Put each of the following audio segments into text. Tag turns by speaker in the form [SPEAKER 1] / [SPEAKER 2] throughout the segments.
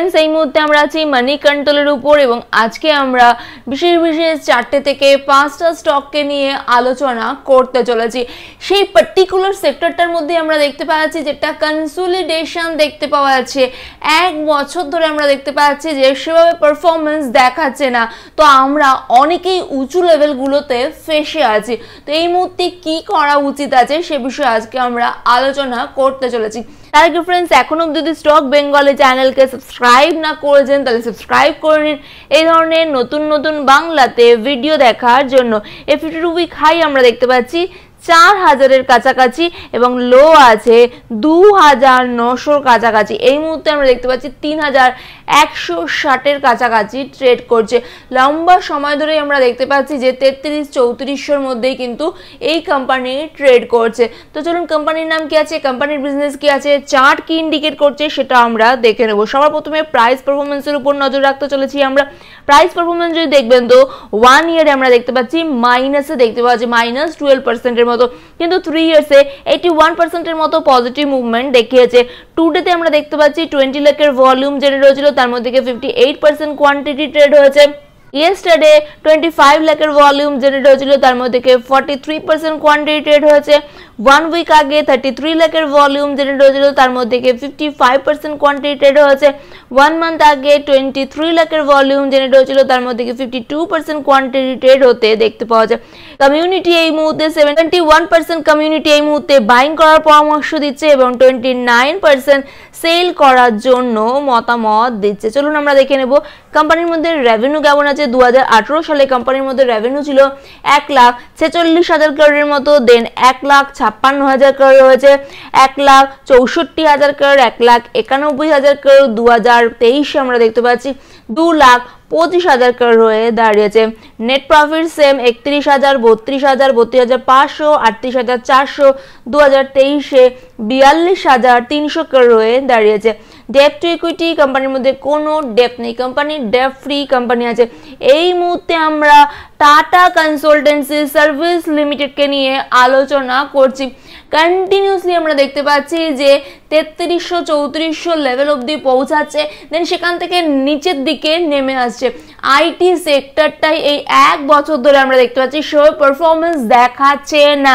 [SPEAKER 1] Friends এই মুহূর্তে আমরা আছি মানি কন্ট্রোলের উপর এবং আজকে আমরা বিশেষ বিশেষ চারটে থেকে পাঁচটা স্টককে নিয়ে আলোচনা করতে চলেছি। সেই পার্টিকুলার সেক্টরটার মধ্যে আমরা দেখতে পাচ্ছি যেটা কনসোলিডেশন দেখতে পাওয়া যাচ্ছে। এক বছর ধরে আমরা দেখতে পাচ্ছি যে সেভাবে পারফরমেন্স দেখাচ্ছে না। তো আমরা অনেকেই উঁচু লেভেলগুলোতে ফেসে আছি। তো এই মুহূর্তে কি করা উচিত আছে সে বিষয়ে আজকে আমরা আলোচনা করতে চলেছি। তার আগে ফ্রেন্ডস অব্দি যদি স্টক বেঙ্গলে চ্যানেলকে সাবস্ক্রাইব না করেছেন তাহলে সাবস্ক্রাইব করে নিন। এই ধরনের নতুন নতুন বাংলাতে ভিডিও দেখার জন্য। এ ফিফটি টু উইক হাই আমরা দেখতে পাচ্ছি। চার হাজারের কাছাকাছি এবং লো আছে দু হাজার নশোর কাছাকাছি। এই মুহূর্তে আমরা দেখতে পাচ্ছি তিন হাজার একশো ষাটের কাছাকাছি ট্রেড করছে। লম্বা সময় ধরে আমরা দেখতে পাচ্ছি যে তেত্রিশ চৌত্রিশশোর মধ্যেই কিন্তু এই কোম্পানি ট্রেড করছে। তো চলুন কোম্পানির নাম কি আছে? কোম্পানির বিজনেস কি আছে? চার্ট কি ইন্ডিকেট করছে সেটা আমরা দেখে নেব। সবার প্রথমে প্রাইস পারফরমেন্সের উপর নজর রাখতে চলেছি আমরা। প্রাইস পারফরমেন্স যদি দেখবেন তো ওয়ান ইয়ারে আমরা দেখতে পাচ্ছি মাইনাসে দেখতে পাচ্ছি মাইনাস টুয়েলভ পার্সেন্টের মতো। কিন্তু থ্রি ইয়ার্সে এইটি ওয়ান পার্সেন্টের মতো পজিটিভ মুভমেন্ট দেখিয়েছে। টু ডেতে আমরা দেখতে পাচ্ছি টোয়েন্টি লাখের ভলিউম যেটা রয়েছিল, তার মধ্যে fifty eight percent quantity trade হয়েছে। ইয়েস্টারডে টোয়েন্টি ফাইভ লাখের ভলিউম জেনারেট হয়েছিল, তার মধ্যে থেকে forty three percent quantity trade হয়েছে। ওয়ান উইক আগে থার্টি থ্রি লাখের ভলিউম জেনারেট হয়েছিল, তার মধ্যে fifty five percent quantity trade হয়েছে। ওয়ান মান্থ আগে টোয়েন্টি থ্রি লাখের ভলিউম জেনারেট হয়েছিল, তার মধ্যে fifty two percent quantity trade হতে দেখতে পাওয়া যায়। কমিউনিটি এই মুহূর্তে সেভেন্টি ওয়ান পার্সেন্ট কমিউনিটি এই মুহূর্তে বাইং করার পরামর্শ দিচ্ছে এবং টোয়েন্টি নাইন পার্সেন্ট সেল করার জন্য মতামত দিচ্ছে। চলুন আমরা দেখে নেব কোম্পানির মধ্যে রেভিনিউ কেমন আছে দু হাজার আঠারো সালে কোম্পানির মধ্যে রেভিনিউ ছিল এক লাখ ছেচল্লিশ হাজার করোড়ের মতো দেন এক লাখ ছাপ্পান্ন হাজার করোড় রয়েছে এক লাখ চৌষট্টি হাজার করোড় এক লাখ একানব্বই হাজার করোড় দু হাজার তেইশে আমরা দেখতে পাচ্ছি, দু লাখ পঁচিশ হাজার করোড় হয়ে দাঁড়িয়েছে। নেট প্রফিট সেম একত্রিশ হাজার, বত্রিশ হাজার বত্রিশ হাজার পাঁচশো, আটত্রিশ হাজার চারশো দু হাজার তেইশে বিয়াল্লিশ হাজার তিনশো করোড় হয়ে দাঁড়িয়েছে। ডেপ টু ইকুইটি কোম্পানির মধ্যে কোনো ডেপ নেই। কোম্পানি ডেপ ফ্রি কোম্পানি আছে। এই মুহূর্তে আমরা টাটা কনসালটেন্সি সার্ভিস লিমিটেডকে নিয়ে আলোচনা করছি। কন্টিনিউসলি আমরা দেখতে পাচ্ছি যে তেত্রিশশো চৌত্রিশশো লেভেল অবধি পৌঁছাচ্ছে দেন সেখান থেকে নিচের দিকে নেমে আসছে। আইটি সেক্টরটাই এই এক বছর ধরে আমরা দেখতে পাচ্ছি শো পারফরমেন্স দেখাচ্ছে না।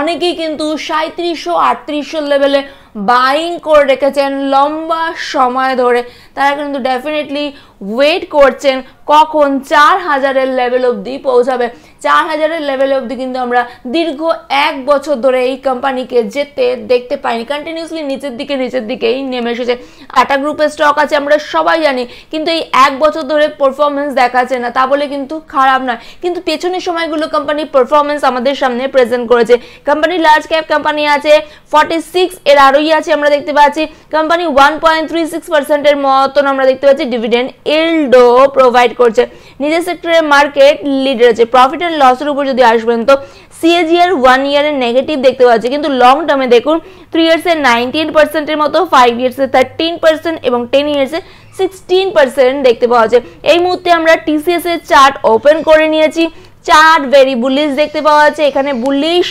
[SPEAKER 1] অনেকেই কিন্তু সাঁত্রিশশো আটত্রিশশো লেভেলে বাইং করে রেখেছেন লম্বা সময় ধরে। তারা কিন্তু ডেফিনেটলি ওয়েট করছেন, কখন চার হাজারের লেভেল অবধি পৌঁছাবে। চার হাজারের লেভেল অবধি কিন্তু আমরা দীর্ঘ এক বছর ধরে এই কোম্পানিকে যেতে দেখতে পাইনি। কন্টিনিউসলি নিচের দিকে, নিচের দিকেই নেমে এসেছে। টাটা গ্রুপের স্টক আছে, আমরা সবাই জানি, কিন্তু এই এক বছর ধরে পারফরমেন্স দেখাচ্ছে না। তা বলে কিন্তু খারাপ নয়। কিন্তু পেছনের সময়গুলো কোম্পানির পারফরমেন্স আমাদের সামনে প্রেজেন্ট করেছে। কোম্পানি লার্জ ক্যাপ কোম্পানি আছে ফর্টি সিক্স এর আরোই আছে আমরা দেখতে পাচ্ছি। Company one point three six পার্সেন্টের মতন আমরা দেখতে পাচ্ছি। ডিভিডেন্ড এলডো প্রোভাইড করছে। নিজের সেক্টরের মার্কেট লিডার আছে। প্রফিট অ্যান্ড লসের উপর যদি আসবেন তো সিএজিআর ওয়ান ইয়ারের নেগেটিভ দেখতে পাচ্ছি। কিন্তু লং টার্মে দেখুন থ্রি ইয়ার্সের নাইনটিন পার্সেন্টের মতো ফাইভ ইয়ার্সে থার্টিন পার্সেন্ট এবং টেন ইয়ার্সে সিক্সটিন পার্সেন্ট দেখতে পাওয়া যায়। এই মুহূর্তে আমরা টিসিএস এর চার্ট ওপেন করে নিয়েছি। চার্ট ভেরি বুলিশ দেখতে পাওয়া যাচ্ছে। এখানে বুলিশ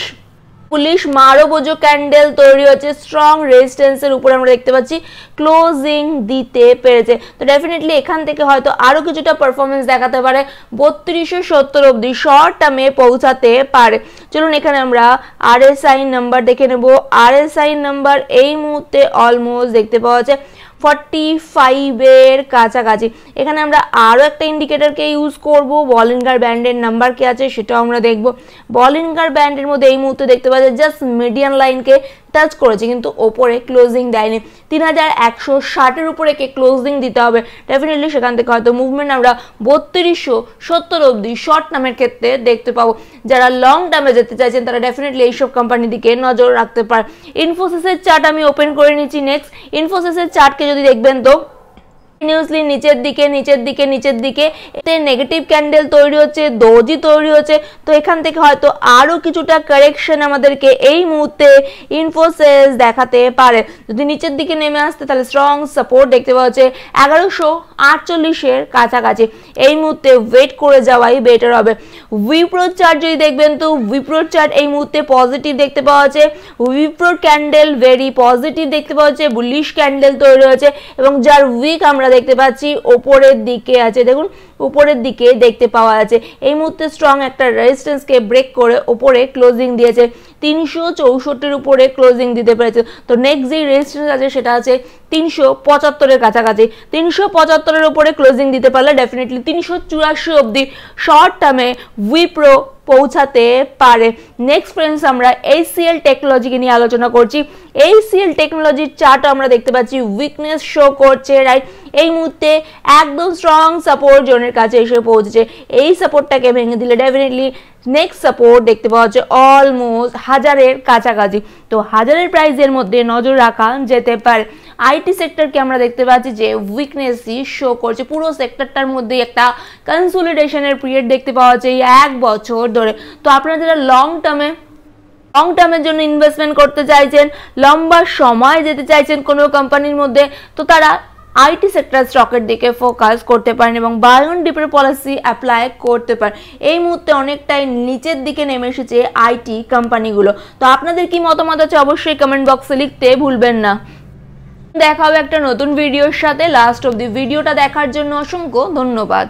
[SPEAKER 1] পুলিশ মারো বোঝো ক্যান্ডেল তৈরি হচ্ছে স্ট্রং রেজিস্ট্যান্সের উপর আমরা দেখতে পাচ্ছি। ক্লোজিং দিতে পেরেছে। তো ডেফিনেটলি এখান থেকে হয়তো আরও কিছুটা পারফরমেন্স দেখাতে পারে। বত্রিশশো সত্তর অবধি শর্ট টার্মে পৌঁছাতে পারে। চলুন এখানে আমরা আর এস আই নাম্বার দেখে নেব। আর এস আই নাম্বার এই মুহূর্তে অলমোস্ট দেখতে পাওয়া যাচ্ছে। ফর্টি ফাইভের কাছাকাছি। এখানে আমরা আরও একটা ইন্ডিকেটারকে ইউজ করব বলিনগার ব্যান্ডের নাম্বার কি আছে সেটাও আমরা দেখব। বলিনগার ব্যান্ডের মধ্যে এই মুহূর্তে দেখতে যায় জাস্ট মিডিয়ান লাইনকে টাচ করেছে, কিন্তু ওপরে ক্লোজিং দেয়নি। তিন হাজার একশো ষাটের উপরে কে ক্লোজিং দিতে হবে। ডেফিনেটলি সেখান থেকে হয়তো মুভমেন্ট আমরা বত্রিশশো সত্তর অবধি শর্ট নামের ক্ষেত্রে দেখতে পাবো। যারা লং টার্মে যেতে চাইছেন, তারা ডেফিনেটলি এইসব কোম্পানির দিকে নজর রাখতে পারে ইনফোসিসের চার্ট আমি ওপেন করে নিচ্ছি নেক্সট ইনফোসিসের চার্টকে যদি দেখবেন তো কন্টিনিউসলি নিচের দিকে নিচের দিকে নিচের দিকে। এতে নেগেটিভ ক্যান্ডেল তৈরি হচ্ছে দোজি তৈরি হচ্ছে। তো এখান থেকে হয়তো আরও কিছুটা কারেকশন আমাদেরকে এই মুহূর্তে ইনফোসেস দেখাতে পারে। যদি নিচের দিকে নেমে আসতে তাহলে স্ট্রং সাপোর্ট দেখতে পাওয়া যাচ্ছে। এগারোশো আটচল্লিশের কাছাকাছি। এই মুহূর্তে ওয়েট করে যাওয়াই বেটার হবে। উইপ্রো চার্ট যদি দেখবেন তো উইপ্রো চার্ট এই মুহূর্তে পজিটিভ দেখতে পাওয়া যাচ্ছে। উইপ্রো ক্যান্ডেল ভেরি পজিটিভ দেখতে পাওয়া যাচ্ছে। বুলিশ ক্যান্ডেল তৈরি হয়েছে। এবং যার উইক আমরা দেখতে পাচ্ছি ওপরের দিকে আছে। দেখুন উপরের দিকে দেখতে পাওয়া যাচ্ছে। এই মুহূর্তে স্ট্রং একটা রেজিস্ট্যান্সকে ব্রেক করে ওপরে ক্লোজিং দিয়েছে। তিনশো চৌষট্টির উপরে ক্লোজিং দিতে পেরেছে। তো নেক্সট যেই রেজিস্ট্যান্স আছে সেটা আছে তিনশো পঁচাত্তরের কাছাকাছি। তিনশো পঁচাত্তরের উপরে ক্লোজিং দিতে পারলে ডেফিনেটলি তিনশো চুরাশি অবধি শর্ট টার্মে উইপ্রো পৌঁছাতে পারে। নেক্সট ফ্রেন্ডস আমরা এইচসিএল টেকনোলজিকে নিয়ে আলোচনা করছি। এইচসিএল টেকনোলজির চার্ট আমরা দেখতে পাচ্ছি। উইকনেস শো করছে রাইট এই মুহূর্তে একদম স্ট্রং সাপোর্ট জোনের কাছে এসে পৌঁছেছে। এই সাপোর্টটাকে ভেঙে দিলে ডেফিনেটলি নেক্সট সাপোর্ট দেখতে পাওয়া যাচ্ছে অলমোস্ট হাজারের কাছাকাছি। তো হাজারের প্রাইজের মধ্যে নজর রাখা যেতে পারে। আইটি সেক্টরকে আমরা দেখতে পাচ্ছি যে উইকনেসই শো করছে। পুরো সেক্টরটার মধ্যে একটা কনসোলিডেশনের পিরিয়ড দেখতে পাওয়া যাচ্ছে এক বছর ধরে। তো আপনারা যারা লং টার্মে লং টার্মের জন্য ইনভেস্টমেন্ট করতে চাইছেন, লম্বা সময় যেতে চাইছেন কোনো কোম্পানির মধ্যে, তো তারা আইটি সেক্টর স্টকের দিকে ফোকাস করতে পারেন এবং বায়ন ডিপের পলিসি অ্যাপ্লাই করতে পারেন। এই মুহূর্তে অনেকটাই নিচের দিকে নেমে এসেছে আইটি কোম্পানিগুলো। তো আপনাদের কি মতামত আছে অবশ্যই কমেন্ট বক্সে লিখতে ভুলবেন না। দেখা হবে একটা নতুন ভিডিওর সাথে। লাস্ট অব দি ভিডিওটা দেখার জন্য অসংখ্য ধন্যবাদ।